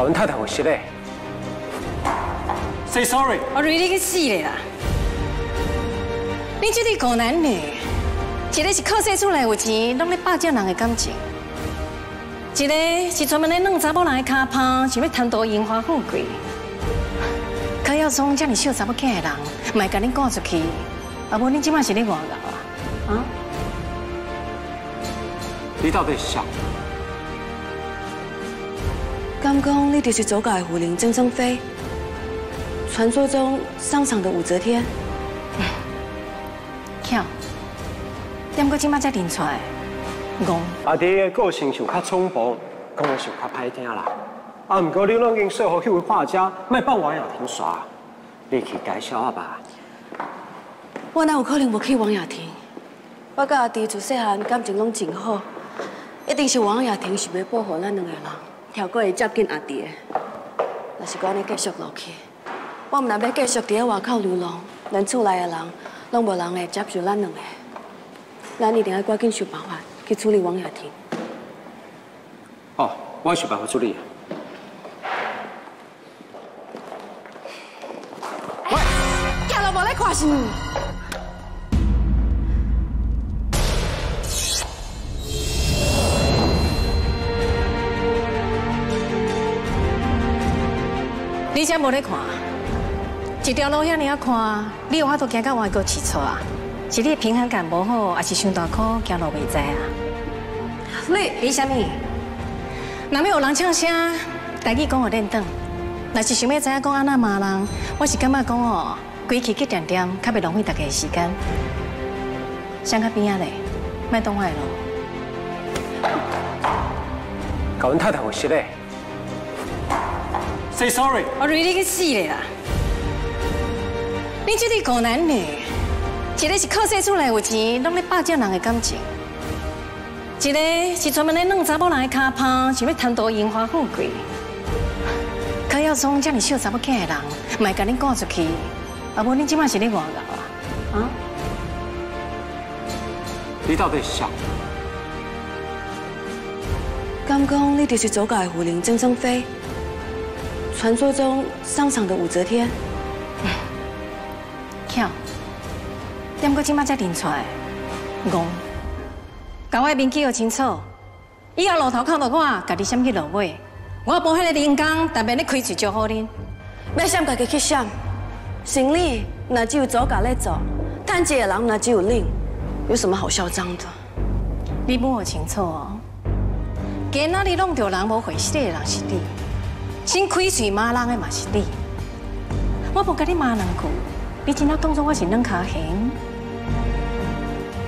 搞阮太太有失礼。Say sorry。我瑞你去死嘞啦！你这对狗男女，一个是靠生出来有钱，拢咧霸占人的感情；一个是专门咧弄查某人的卡胖，想要贪图荣华富贵。可要从这么小查某囝的人，卖甲你赶出去，啊无你即马是咧外搞啊？啊？你到底是啥？刚刚你就是周家的夫人曾正飞。传说中商场的武则天，巧，点过今麦才认出来，戆。阿弟的个性就较冲暴，讲话就较歹听啦。啊，不过你拢已经说好去位画家，卖帮王雅婷耍，你去介绍下吧。我哪有可能无去王雅婷？我甲阿弟自细汉感情拢真好，一定是王雅婷是要保护咱两个人，跳过会接近阿弟的。若是安尼继续落去。我唔但要继续伫喺外口流浪，连厝内的人拢无人会接受咱两个。咱一定要赶紧想办法去处理王雅婷。哦，我想办法处理。喂，行路无咧看是？你才无咧看。一条路遐尔啊看，你有法度行到外国去错啊？是你平衡感无好，还是上大苦行路未知啊？你你什么？那边有人唱声，台语讲我练凳。若是想要知影讲安那骂人，我是感觉讲哦，规气去点点，较袂浪费大家的时间。想较边啊嘞，卖动坏咯。搞阮太太有失礼。Say sorry。我瑞你去死咧啦！你这对狗男女，一个是靠生出来有钱，拢咧霸占人的感情；一个是专门咧弄查某人的卡胖，想要贪图荣华富贵。可要从这么小查某囝的人，卖甲你赶出去，啊无你即马是咧外搞啊？啊？你到底是啥？刚刚你就是左家的夫人曾正飞，传说中商场的武则天。巧，点过今麦才认出来，戆，甲我的面记号清楚，以后路头看到我，家己先去落尾。我无迄个人工，但别咧开嘴招呼恁。要想家己去想，生意那只有周家咧做，赚钱的人那只有恁，有什么好嚣张的？你问我清楚哦，今仔日弄到人无回事的人是你，先开嘴骂人的嘛是你，我无跟你骂两句。你真正当作我是软卡型？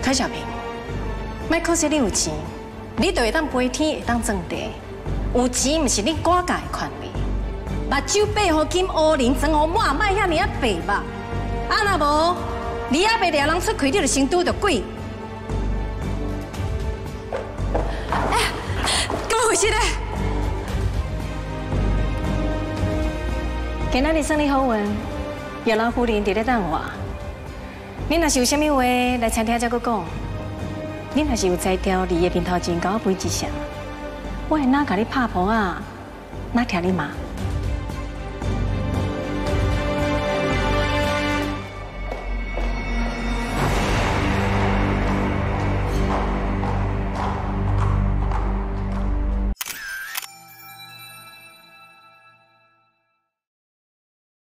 蔡小平，麦可惜你有钱，你就会当飞天，会当挣地。有钱不是你挂家的权利。目睭白好金乌林，真好满卖遐尼啊白吧？啊那无，你阿伯俩人出开，你就先拄着鬼。哎，怎么回事呢？今仔日生理好运。叶老夫人伫咧等我，你若是有啥物话来餐厅再搁讲，你若是有才调，你的面头前甲我背一声，我会哪甲你拍婆啊，哪听你骂。